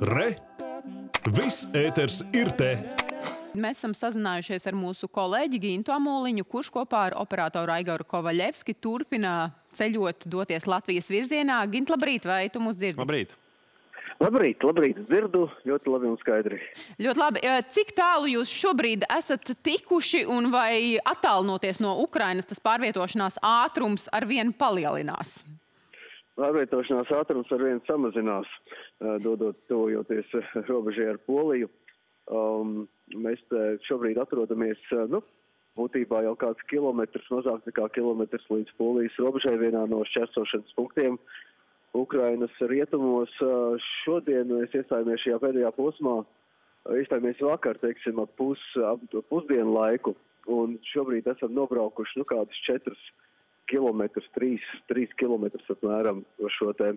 Re! Viss ēters ir te! Mēs esam sazinājušies ar mūsu kolēģi Gintu Amoliņu, kurš kopā ar operatoru Aigaru Kovaļevski turpina ceļot, doties Latvijas virzienā. Gint, labrīt, vai tu mūs dzirdi? Labrīt! Labrīt, labrīt, dzirdu, ļoti labi un skaidri. Ļoti labi. Eh, Cik tālu jūs šobrīd esat tikuši un vai attālinoties no Ukrainas, tas pārvietošanās ātrums ar vienu palielinās? Pārvietošanās ātrums ar vienu samazinās, dodot tojoties robežai ar Poliju. Um, mēs šobrīd atrodamies, nu, būtībā jau kāds kilometrs, mazāk nekā kilometrs līdz Polijas robežai vienā no šķērsošanas punktiem. Ukrainas rietumos šodien mēs iestājāmies šajā pēdējā posmā, iestājāmies vakar, teiksim, ap, pus, ap pusdienu laiku, un šobrīd esam nobraukuši, nu, kādus četrus kilometrus, trīs, trīs kilometrus apmēram šo te,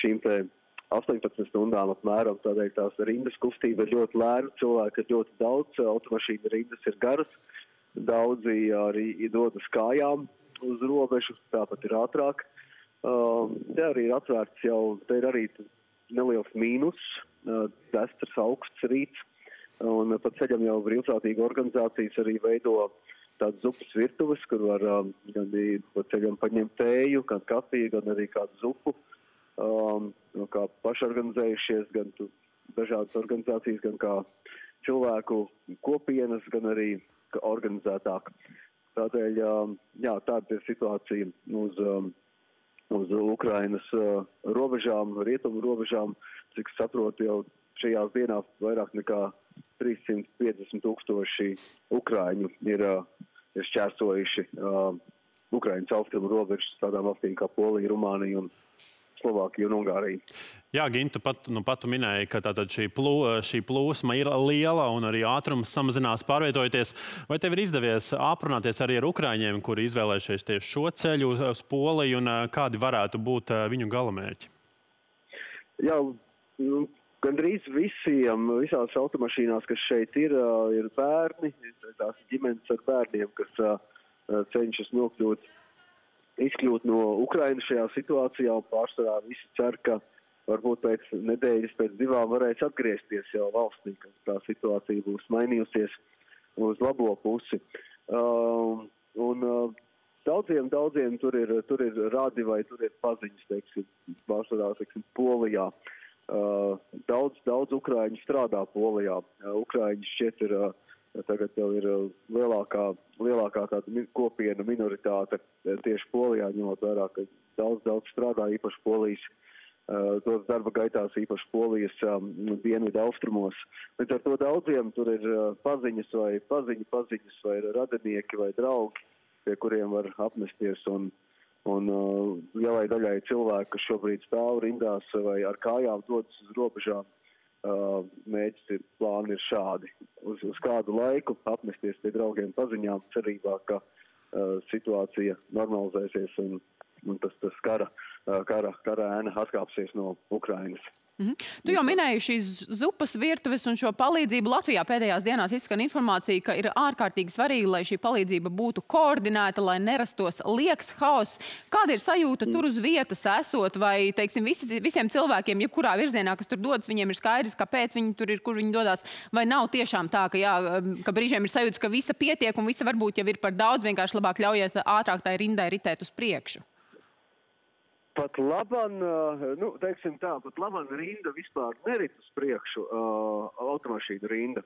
šīm te 18 stundām apmēram. Tādēļ tās rindas kustība ir ļoti lēna, cilvēki ir ļoti daudz, automašīna rindas ir garas, daudzi arī dodas kājām uz robežu, tāpat ir ātrāk. Uh, te arī ir atvērts jau, te ir arī neliels mīnus, uh, destras augsts rīts, un pa ceļam jau brīvprātīgi organizācijas arī veido tādas zupas virtuves, kur var um, gan pa ceļam paņemt tēju, gan kafiju, gan arī kādu zupu. Um, no kā pašorganizējušies, gan dažādas organizācijas, gan kā cilvēku kopienas, gan arī organizētāk. Tādēļ, um, jā, tāda ir situācija uz, um, uz Ukrainas uh, robežām, rietumu robežām, cik saprotu jau šajās dienās vairāk nekā 350 tūkstoši Ukraiņu ir, uh, ir šķērsojuši uh, Ukraiņas austrumu robežas tādām valstīm kā Polija, Rumānija un Slovākiju un Ungāriju. Jā, Gintu, pat, nu, pat minēja, ka šī, plū, šī plūsma ir liela un arī ātrums samazinās pārvietojoties. Vai tev ir izdevies aprunāties arī ar ukrāņiem, kuri izvēlējušies tieši šo ceļu uz Poliju, un kādi varētu būt viņu galamērķi? Jā, nu, gandrīz visiem, visās automašīnās, kas šeit ir, ir bērni, tās ģimenes ar bērniem, kas cenšas nokļūt izkļūt no Ukrainas šajā situācijā un pārsvarā visi cer, ka varbūt pēc nedēļas, pēc divām varēs atgriezties jau valstī, ka tā situācija būs mainījusies uz labo pusi. Uh, un uh, daudziem, daudziem tur ir, tur ir radi vai tur ir paziņas, teiksim, pārsvarā, teiksim, Polijā. Uh, daudz, daudz Ukraiņu strādā Polijā. Uh, Ukraiņi šķiet ir uh, Tagad jau ir uh, lielākā, lielākā tāda kopiena minoritāte uh, tieši Polijā, ņemot vērā, ka daudz, daudz strādā īpaši Polijas, uh, tos darba gaitās īpaši Polijas um, dienvidu austrumos. Līdz ar to daudziem tur ir paziņas vai paziņu paziņas vai radinieki vai draugi, pie kuriem var apmesties un, un lielai daļai cilvēku, kas šobrīd stāv rindās vai ar kājām dodas uz robežām Uh, mēģis ir plāni ir šādi. Uz, uz kādu laiku apmesties pie draugiem paziņām, cerībā, ka uh, situācija normalizēsies un, un tas, tas kara, uh, kara, kara ēna atkāpsies no Ukrainas. Mm -hmm. Tu jau minēji šīs zupas virtuves un šo palīdzību. Latvijā pēdējās dienās izskan informācija, ka ir ārkārtīgi svarīgi, lai šī palīdzība būtu koordinēta, lai nerastos lieks haoss. Kāda ir sajūta mm. tur uz vietas esot, vai teiksim, visi, visiem cilvēkiem, jebkurā virzienā, kas tur dodas, viņiem ir skaidrs, kāpēc viņi tur ir, kur viņi dodas, vai nav tiešām tā, ka, jā, ka brīžiem ir sajūta, ka visa pietiek un visa varbūt jau ir par daudz, vienkārši labāk ļaujiet ātrāk tai rindai ritēt uz priekšu? Pat laban, nu, teiksim tā, pat laban rinda vispār nerit uz priekšu, uh, automašīnu rinda.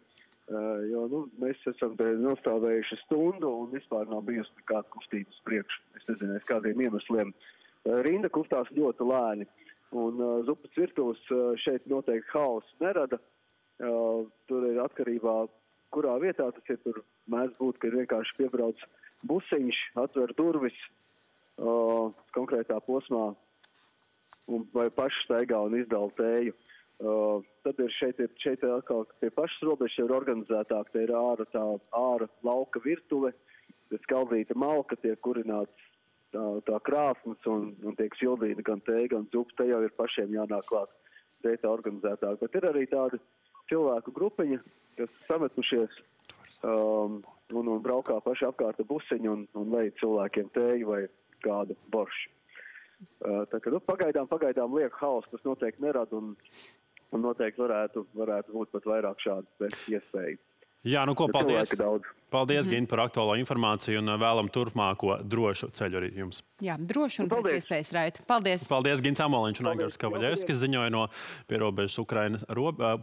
Uh, jo, nu, mēs esam nostāvējuši stundu un vispār nav bijusi nekāda kustība uz priekšu. Es nezinu, kādiem iemesliem. Uh, rinda kustās ļoti lēni. Un uh, zupas virtuves uh, šeit noteikti haosu nerada. Uh, tur ir atkarībā, kurā vietā tas ir. Tur mēdz būt, ka ir vienkārši piebrauc busiņš, atver durvis, uh, konkrētā posmā un vai paši staigā un izdala tēju. Uh, tad ir šeit, ir, šeit ir atkal pie pašas robežas jau ir organizētāk, te ir āra tā āra lauka virtuve, skaldīta malka tiek kurināts tā, tā krāsmas un, un tiek sildīta gan tēja, gan zupa, te jau ir pašiem jānāk klāt, te tā organizētāk. Bet ir arī tāda cilvēku grupiņa, kas sametušies um, un, un braukā paši apkārt busiņu un, un lej cilvēkiem tēju vai kādu boršu. Tā kā, nu, pagaidām, pagaidām liek haosu, tas noteikti nerada. Un, un noteikti varētu, varētu būt pat vairāk šādu iespēju. Jā, nu ko, paldies. Paldies, Gint, par aktuālo informāciju un uh, vēlam turpmāko drošu ceļu arī jums. Jā, droši un pēc Paldies. iespējas raitu. Paldies! Paldies, Gins Amoliņš un. Aigars Kavaļevskis ziņoja no pierobežas Ukrainas robežas.